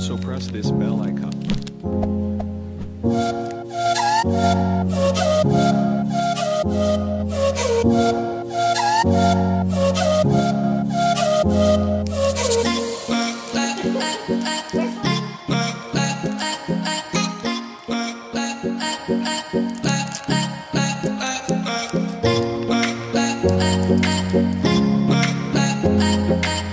also press this bell icon. Bye.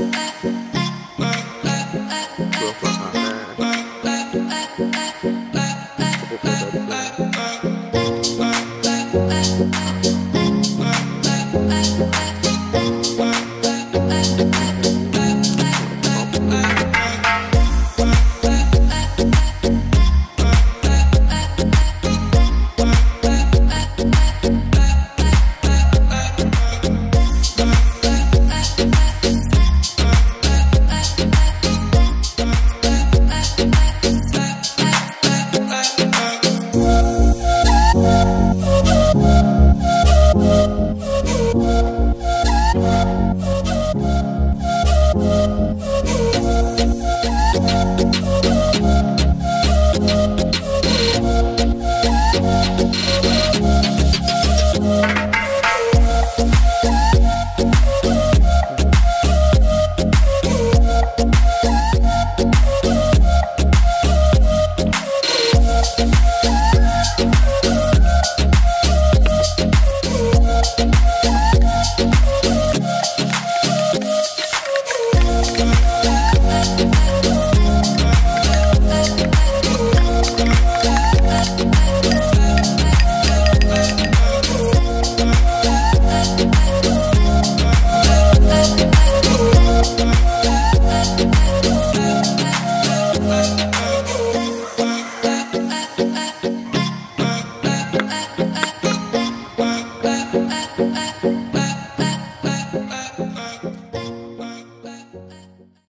Thank you.